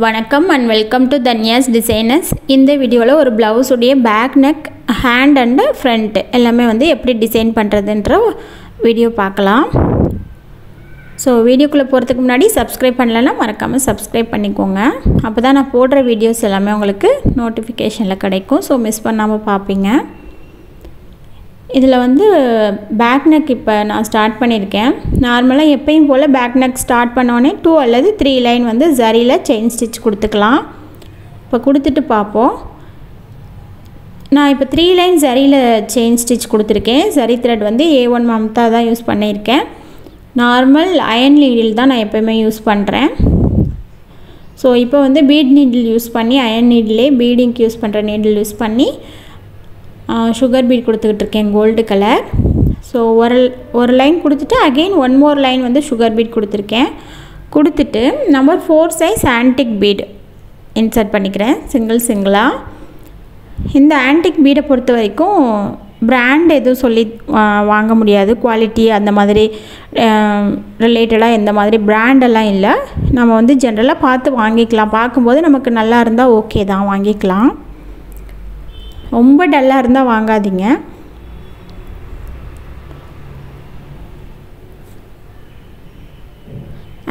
வணக்கம் and welcome to Dhanya's designers இந்த வீடியோவில் ஒரு ப்ளவுஸுடைய back neck hand and front எல்லாமே வந்து எப்படி டிசைன் பண்ணுறதுன்ற வீடியோ பார்க்கலாம். ஸோ வீடியோக்குள்ளே போகிறதுக்கு முன்னாடி சப்ஸ்கிரைப் பண்ணலன்னா மறக்காமல் சப்ஸ்கிரைப் பண்ணிக்கோங்க. அப்போ தான் நான் போடுற வீடியோஸ் எல்லாமே உங்களுக்கு நோட்டிஃபிகேஷனில் கிடைக்கும். ஸோ மிஸ் பண்ணாமல் பார்ப்பீங்க. இதில் வந்து பேக் நெக் இப்போ நான் ஸ்டார்ட் பண்ணியிருக்கேன். நார்மலாக எப்பயும் போல் பேக் நெக் ஸ்டார்ட் பண்ணோடனே டூ அல்லது த்ரீ லைன் வந்து ஜரியில் செயின் ஸ்டிச் கொடுத்துக்கலாம். இப்போ கொடுத்துட்டு பார்ப்போம். நான் இப்போ த்ரீ லைன் ஜரியில் செயின் ஸ்டிச் கொடுத்துருக்கேன். ஜரி த்ரெட் வந்து ஏ ஒன் மம்தா தான் யூஸ் பண்ணியிருக்கேன். நார்மல் அயன் நீடில் தான் நான் எப்போயுமே யூஸ் பண்ணுறேன் ஸோ இப்போ வந்து பீட் நீடில் யூஸ் பண்ணி அயன் நீடிலே பீடிங்க்கு யூஸ் பண்ணுற நீடில் யூஸ் பண்ணி சுகர் பீட் கொடுத்துக்கிட்டு இருக்கேன் கோல்டு கலர் ஸோ ஒரு ஒரு லைன் கொடுத்துட்டு அகெயின் ஒன் மோர் லைன் வந்து சுகர் பீட் கொடுத்துருக்கேன். கொடுத்துட்டு number four size antique bead insert பண்ணிக்கிறேன் சிங்கிள் சிங்கிளாக இந்த ஆன்டிக் பீடை பொறுத்த வரைக்கும் பிராண்ட் எதுவும் சொல்லி வாங்க முடியாது. குவாலிட்டி அந்த மாதிரி ரிலேட்டடாக எந்த மாதிரி பிராண்டெல்லாம் இல்லை. நம்ம வந்து ஜென்ரலாக பார்த்து வாங்கிக்கலாம். பார்க்கும்போது நமக்கு நல்லா இருந்தால் ஓகே தான் வாங்கிக்கலாம். ரொம்ப டல்லாக இருந்தால் வாங்காதீங்க.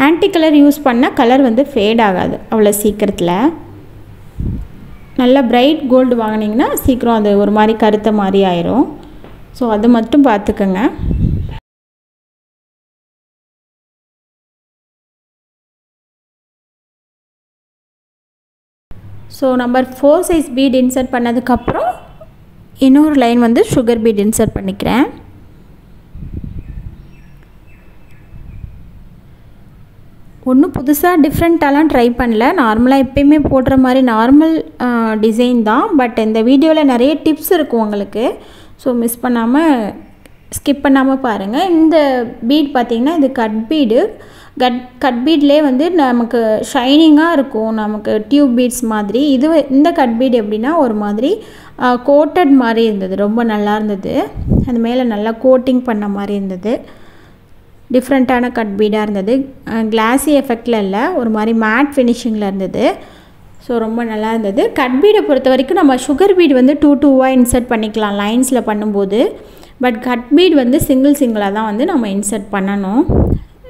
ஆன்டி கலர் யூஸ் பண்ணால் கலர் வந்து ஃபேட் ஆகாது அவ்வளோ சீக்கிரத்தில். நல்லா பிரைட் கோல்டு வாங்கினீங்கன்னா சீக்கிரம் அது ஒரு மாதிரி கருத்த மாதிரி ஆயிரும். ஸோ அது மட்டும் பார்த்துக்கோங்க. So number four size bead insert பண்ணதுக்கப்புறம் இன்னொரு லைன் வந்து சுகர் பீட் இன்சர்ட் பண்ணிக்கிறேன். ஒன்றும் புதுசாக டிஃப்ரெண்ட்டாலாம் ட்ரை பண்ணல. நார்மலாக எப்பயுமே போடுற மாதிரி நார்மல் டிசைன் தான். பட் இந்த வீடியோவில் நிறைய டிப்ஸ் இருக்கும் உங்களுக்கு. ஸோ மிஸ் பண்ணாமல் ஸ்கிப் பண்ணாமல் பாருங்கள் இந்த பீட் பார்த்திங்கன்னா இது கட் பீடு கட் கட் பீட்லேயே வந்து நமக்கு ஷைனிங்காக இருக்கும். நமக்கு டியூப் பீட்ஸ் மாதிரி. இது இந்த கட் பீட் எப்படின்னா ஒரு மாதிரி கோட்டட் மாதிரி இருந்தது. ரொம்ப நல்லா இருந்தது. அது மேலே நல்லா கோட்டிங் பண்ண மாதிரி இருந்தது. டிஃப்ரெண்ட்டான கட் பீடாக இருந்தது. கிளாஸி எஃபெக்டில் இல்லை. ஒரு மாதிரி மேட் ஃபினிஷிங்கில் இருந்தது. ஸோ ரொம்ப நல்லா இருந்தது. கட் பீடை பொறுத்த வரைக்கும் நம்ம சுகர் பீட் வந்து டூ டூவாக இன்சர்ட் பண்ணிக்கலாம். லைன்ஸில் பண்ணும்போது. பட் கட் பீட் வந்து சிங்கிள் சிங்கிளாக தான் வந்து நம்ம இன்சர்ட் பண்ணணும்.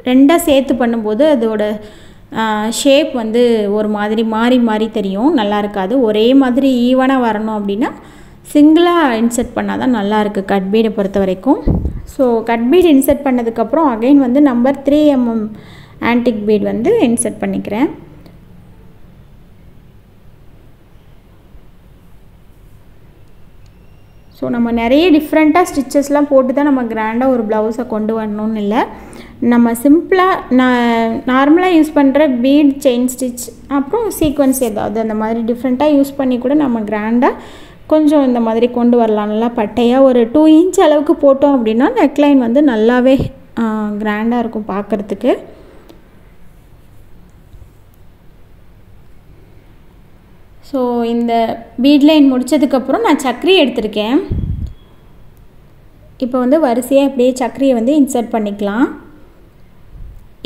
ரெண்டாக சேர்த்து பண்ணும்போது அதோட ஷேப் வந்து ஒரு மாதிரி மாறி மாறி தெரியும். நல்லா இருக்காது. ஒரே மாதிரி ஈவனாக வரணும் அப்படின்னா சிங்கிளாக இன்சர்ட் பண்ணால் தான் நல்லாயிருக்கு கட் பீடை பொறுத்த வரைக்கும். ஸோ கட் பீட் இன்சர்ட் பண்ணதுக்கப்புறம் அகைன் வந்து number three mm antique bead வந்து இன்சர்ட் பண்ணிக்கிறேன். ஸோ நம்ம நிறைய டிஃப்ரெண்ட்டாக ஸ்டிச்சஸ்லாம் போட்டு தான் நம்ம கிராண்டாக ஒரு ப்ளவுஸை கொண்டு வரணும்னு இல்லை. நம்ம சிம்பிளாக நான் நார்மலாக யூஸ் பண்ணுற பீட் செயின் ஸ்டிச் அப்புறம் சீக்வன்ஸ் ஏதாவது அந்த மாதிரி டிஃப்ரெண்ட்டாக யூஸ் பண்ணி கூட நம்ம கிராண்டாக கொஞ்சம் இந்த மாதிரி கொண்டு வரலாம். நல்லா பட்டையாக ஒரு டூ இன்ச் அளவுக்கு போட்டோம் அப்படின்னா நெக்லைன் வந்து நல்லாவே கிராண்டாக இருக்கும் பார்க்குறதுக்கு. ஸோ இந்த பீட் லைன் முடித்ததுக்கப்புறம் நான் சக்கரி எடுத்திருக்கேன். இப்போ வந்து வரிசையாக இப்படியே சக்கரியை வந்து இன்சர்ட் பண்ணிக்கலாம்.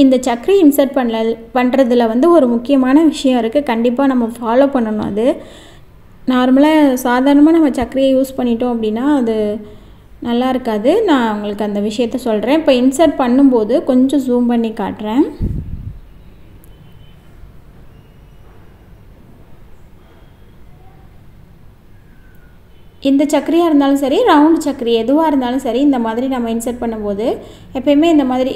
இந்த சக்கரி இன்சர்ட் பண்ணல பண்ணுறதுல வந்து ஒரு முக்கியமான விஷயம் இருக்குது கண்டிப்பாக நம்ம ஃபாலோ பண்ணணும் அது. நார்மலாக சாதாரணமாக நம்ம சக்கரியை யூஸ் பண்ணிட்டோம் அப்படின்னா அது நல்லா இருக்காது. நான் உங்களுக்கு அந்த விஷயத்த சொல்கிறேன் இப்போ இன்சர்ட் பண்ணும்போது கொஞ்சம் ஜூம் பண்ணி காட்டுறேன். இந்த சக்கரையாக இருந்தாலும் சரி ரவுண்டு சக்கரி எதுவாக இருந்தாலும் சரி இந்த மாதிரி நம்ம இன்சர்ட் பண்ணும்போது எப்பயுமே இந்த மாதிரி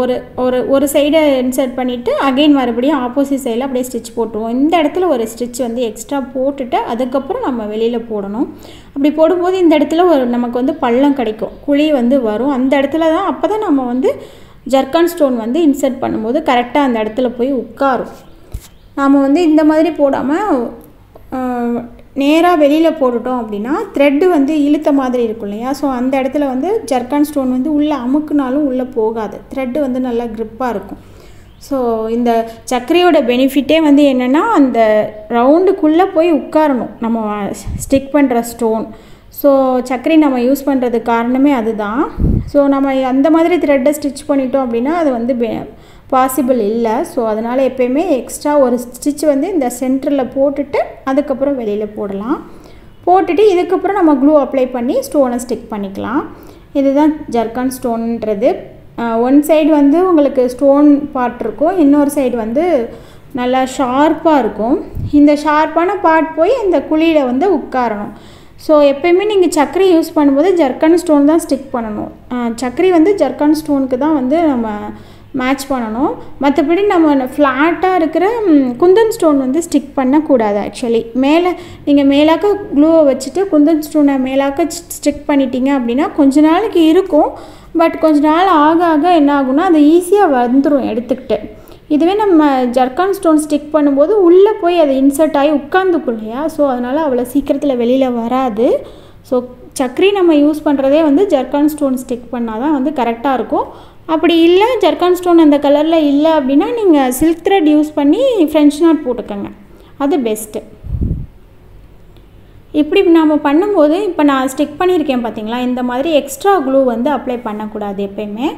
ஒரு ஒரு ஒரு சைடை இன்சர்ட் பண்ணிவிட்டு அகெயின் மறுபடியும் ஆப்போசிட் சைடில் அப்படியே ஸ்டிச் போட்டுருவோம். இந்த இடத்துல ஒரு ஸ்டிச் வந்து எக்ஸ்ட்ரா போட்டுட்டு அதுக்கப்புறம் நம்ம வெளியில் போடணும். அப்படி போடும்போது இந்த இடத்துல ஒரு நமக்கு வந்து பள்ளம் கிடைக்கும். குழி வந்து வரும். அந்த இடத்துல தான் அப்போ தான் நம்ம வந்து ஜர்கான் ஸ்டோன் வந்து இன்சர்ட் பண்ணும்போது கரெக்டாக அந்த இடத்துல போய் உட்காரும். நாம் வந்து இந்த மாதிரி போடாமல் நேராக வெளியில் போட்டுட்டோம் அப்படின்னா த்ரெட்டு வந்து இழுத்த மாதிரி இருக்கும் இல்லையா? ஸோ அந்த இடத்துல வந்து ஜர்கான் ஸ்டோன் வந்து உள்ளே அமுக்குனாலும் உள்ளே போகாது. த்ரெட்டு வந்து நல்லா க்ரிப்பாக இருக்கும். ஸோ இந்த சர்க்கரையோட பெனிஃபிட்டே வந்து என்னென்னா அந்த ரவுண்டுக்குள்ளே போய் உட்காரணும். நம்ம ஸ்டிக் பண்ணுற ஸ்டோன் ஸோ சர்க்கரை நம்ம யூஸ் பண்ணுறதுக்கு காரணமே அதுதான். ஸோ நம்ம அந்த மாதிரி த்ரெட்டை ஸ்டிச் பண்ணிட்டோம் அப்படின்னா அது வந்து பாசிபிள் இல்லை. ஸோ அதனால் எப்பயுமே எக்ஸ்ட்ரா ஒரு ஸ்டிச் வந்து இந்த சென்டரில் போட்டுட்டு அதுக்கப்புறம் வெளியில் போடலாம். போட்டுட்டு இதுக்கப்புறம் நம்ம க்ளூ அப்ளை பண்ணி ஸ்டோனை ஸ்டிக் பண்ணிக்கலாம். இதுதான் ஜர்கான் ஸ்டோன்ன்றது ஒன் சைடு வந்து உங்களுக்கு ஸ்டோன் பார்ட் இருக்கும். இன்னொரு சைடு வந்து நல்லா ஷார்ப்பாக இருக்கும். இந்த ஷார்ப்பான பார்ட் போய் இந்த குழியில் வந்து உட்காரணும். ஸோ எப்பயுமே நீங்கள் சக்கரை யூஸ் பண்ணும்போது ஜர்கான் ஸ்டோன் தான் ஸ்டிக் பண்ணணும். சக்கரை வந்து ஜர்கான் ஸ்டோனுக்கு தான் வந்து நம்ம மேட்ச் பண்ணணும். மற்றபடி நம்ம ஃப்ளாட்டாக இருக்கிற குந்தன் ஸ்டோன் வந்து ஸ்டிக் பண்ணக்கூடாது ஆக்சுவலி மேலே நீங்கள் மேலாக்க க்ளூவை வச்சுட்டு குந்தன் ஸ்டோனை மேலாக்க ஸ்டிக் பண்ணிட்டீங்க அப்படின்னா கொஞ்ச நாளைக்கு இருக்கும். பட் கொஞ்ச நாள் ஆக ஆக என்ன ஆகும்னா அது ஈஸியாக வந்துடும் எடுத்துக்கிட்டு. இதுவே நம்ம ஜர்கான் ஸ்டோன் ஸ்டிக் பண்ணும்போது உள்ளே போய் அது இன்சர்ட் ஆகி உட்காந்துக்கும் இல்லையா? ஸோ அதனால் அவ்வளோ சீக்கிரத்தில் வெளியில் வராது. ஸோ சக்கரி நம்ம யூஸ் பண்ணுறதே வந்து ஜர்கான் ஸ்டோன் ஸ்டிக் பண்ணால் தான் வந்து கரெக்டாக இருக்கும். அப்படி இல்லை ஜர்கான் ஸ்டோன் அந்த கலரில் இல்லை அப்படின்னா நீங்கள் சில்க் த்ரெட் யூஸ் பண்ணி ஃப்ரெஞ்ச் நாட் போட்டுக்கோங்க. அது பெஸ்ட்டு இப்படி நாம் பண்ணும்போது இப்போ நான் ஸ்டிக் பண்ணியிருக்கேன் பார்த்தீங்களா? இந்த மாதிரி எக்ஸ்ட்ரா க்ளூ வந்து அப்ளை பண்ணக்கூடாது எப்பயுமே.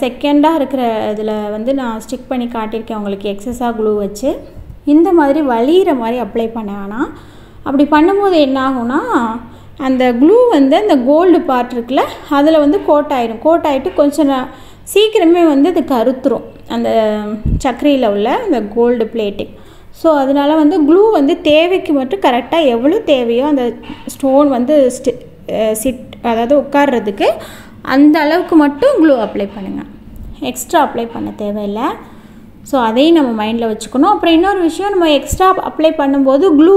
செகண்டாக இருக்கிற இதில் வந்து நான் ஸ்டிக் பண்ணி காட்டியிருக்கேன் உங்களுக்கு எக்ஸஸாக க்ளூ வச்சு. இந்த மாதிரி வலிகிற மாதிரி அப்ளை பண்ண வேணாம். அப்படி பண்ணும்போது என்ன ஆகும்னா அந்த க்ளூ வந்து அந்த கோல்டு பார்ட் இருக்குல்ல அதில் வந்து கோட் ஆகிடும் கோட் ஆகிட்டு கொஞ்சம் சீக்கிரமே வந்து அது கருத்துரும். அந்த சக்கரையில் உள்ள அந்த கோல்டு பிளேட்டிங் ஸோ அதனால் வந்து க்ளூ வந்து தேவைக்கு மட்டும் கரெக்டாக எவ்வளோ தேவையோ அந்த ஸ்டோன் வந்து ஸ்டி சிட் அதாவது உட்கார்றதுக்கு அந்த அளவுக்கு மட்டும் க்ளூ அப்ளை பண்ணுங்கள் எக்ஸ்ட்ரா அப்ளை பண்ண தேவையில்லை. ஸோ அதையும் நம்ம மைண்டில் வச்சுக்கணும். அப்புறம் இன்னொரு விஷயம் நம்ம எக்ஸ்ட்ரா அப்ளை பண்ணும்போது க்ளூ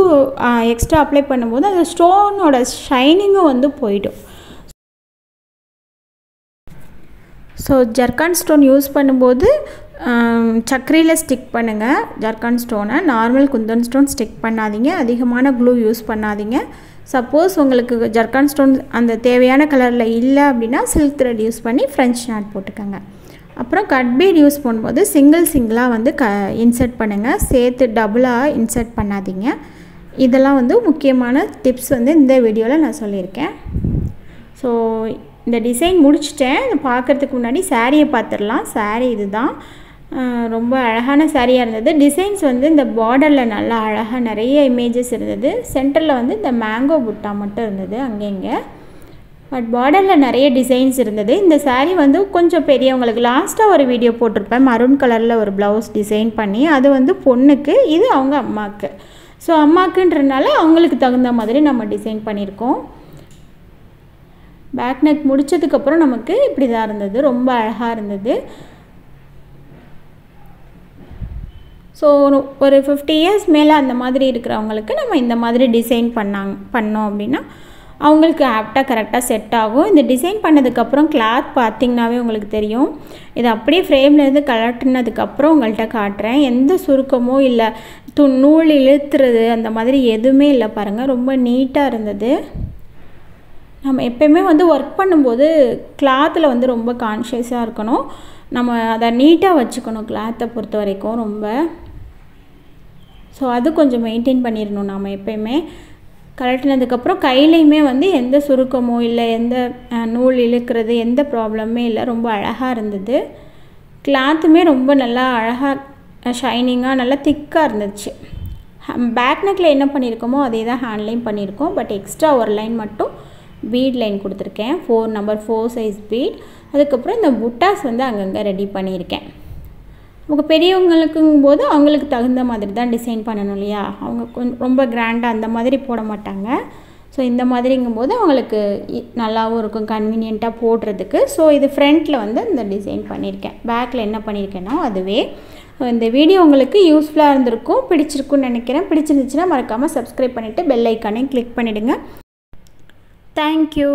எக்ஸ்ட்ரா அப்ளை பண்ணும்போது அந்த ஸ்டோனோட ஷைனிங்கும் வந்து போயிடும். ஸோ ஜர்கான் ஸ்டோன் யூஸ் பண்ணும்போது சக்கரையில் ஸ்டிக் பண்ணுங்கள் ஜர்கான் ஸ்டோனை நார்மல் குந்தன் ஸ்டோன் ஸ்டிக் பண்ணாதீங்க. அதிகமான க்ளூ யூஸ் பண்ணாதீங்க. சப்போஸ் உங்களுக்கு ஜர்கான் ஸ்டோன் அந்த தேவையான கலரில் இல்லை அப்படின்னா சில்க் த்ரெட் யூஸ் பண்ணி ஃப்ரெஞ்ச் நாட் போட்டுக்கோங்க. அப்புறம் கட் பீட் யூஸ் பண்ணும்போது சிங்கிள் சிங்கிளாக வந்து க இன்சர்ட் பண்ணுங்கள் சேர்த்து டபுளாக இன்சர்ட் பண்ணாதீங்க. இதெல்லாம் வந்து முக்கியமான டிப்ஸ் வந்து இந்த வீடியோவில் நான் சொல்லியிருக்கேன். ஸோ இந்த டிசைன் முடிச்சிட்டேன். இதை பார்க்குறதுக்கு முன்னாடி சாரியை பார்த்துடலாம். சாரீ இது தான் ரொம்ப அழகான சாரியாக இருந்தது. டிசைன்ஸ் வந்து இந்த பார்டரில் நல்லா அழகாக நிறைய இமேஜஸ் இருந்தது. சென்டரில் வந்து இந்த மேங்கோ புட்டா மட்டும் இருந்தது அங்கங்கே. பட் பார்டரில் நிறைய டிசைன்ஸ் இருந்தது. இந்த சாரீ வந்து கொஞ்சம் பெரியவங்களுக்கு லாஸ்ட்டாக ஒரு வீடியோ போட்டிருப்பேன். மரூன் கலரில் ஒரு ப்ளவுஸ் டிசைன் பண்ணி அது வந்து பொண்ணுக்கு இது அவங்க அம்மாவுக்கு ஸோ அம்மாக்குன்றனால அவங்களுக்கு தகுந்த மாதிரி நம்ம டிசைன் பண்ணியிருக்கோம். பேக் நெக் முடித்ததுக்கப்புறம் நமக்கு இப்படி தான் இருந்தது. ரொம்ப அழகாக இருந்தது. ஸோ ஒரு ஃபிஃப்டி இயர்ஸ் மேலே அந்த மாதிரி இருக்கிறவங்களுக்கு நம்ம இந்த மாதிரி டிசைன் பண்ணாங்க பண்ணோம் அப்படின்னா அவங்களுக்கு ஆப்டாக கரெக்டாக செட் ஆகும். இந்த டிசைன் பண்ணதுக்கப்புறம் கிளாத் பார்த்திங்கனாவே உங்களுக்கு தெரியும். இது அப்படியே ஃப்ரேம்லேருந்து கலட்டினதுக்கப்புறம் உங்கள்கிட்ட காட்டுறேன். எந்த சுருக்கமோ இல்லை து நூல் இழுத்துறது அந்த மாதிரி எதுவுமே இல்லை பாருங்கள் ரொம்ப நீட்டாக இருந்தது. நம்ம எப்பயுமே வந்து ஒர்க் பண்ணும்போது கிளாத்தில் வந்து ரொம்ப கான்ஷியஸாக இருக்கணும். நம்ம அதை நீட்டாக வச்சுக்கணும் கிளாத்தை பொறுத்த வரைக்கும் ரொம்ப. ஸோ அது கொஞ்சம் மெயின்டைன் பண்ணிடணும் நாம் எப்பயுமே. கலட்டினதுக்கப்புறம் கையிலையுமே வந்து எந்த சுருக்கமோ இல்லை எந்த நூல் இழுக்கிறது எந்த ப்ராப்ளமே இல்லை. ரொம்ப அழகாக இருந்தது. கிளாத்துமே ரொம்ப நல்லா அழகாக ஷைனிங்காக நல்லா திக்காக இருந்துச்சு. பேக் நெக்கில் என்ன பண்ணியிருக்கோமோ அதே தான் ஹேண்ட்லைன் பண்ணியிருக்கோம். பட் எக்ஸ்ட்ரா ஒரு லைன் மட்டும் பீட் லைன் கொடுத்துருக்கேன். Four number four size bead அதுக்கப்புறம் இந்த புட்டாஸ் வந்து அங்கங்கே ரெடி பண்ணியிருக்கேன். நமக்கு பெரியவங்களுக்குங்கும் போது அவங்களுக்கு தகுந்த மாதிரி தான் டிசைன் பண்ணணும் இல்லையா? அவங்க கொஞ்சம் ரொம்ப கிராண்டாக அந்த மாதிரி போட மாட்டாங்க. ஸோ இந்த மாதிரிங்கும்போது அவங்களுக்கு நல்லாவும் இருக்கும் கன்வீனியண்ட்டாக போடுறதுக்கு. ஸோ இது ஃப்ரண்ட்டில் வந்து இந்த டிசைன் பண்ணியிருக்கேன் பேக்கில் என்ன பண்ணியிருக்கேன்னா அதுவே. இந்த வீடியோ உங்களுக்கு யூஸ்ஃபுல்லாக இருந்திருக்கும் பிடிச்சிருக்குன்னு நினைக்கிறேன். பிடிச்சிருந்துச்சுன்னா மறக்காமல் சப்ஸ்கிரைப் பண்ணிவிட்டு பெல் ஐக்கானையும் கிளிக் பண்ணிவிடுங்க தேங்க்யூ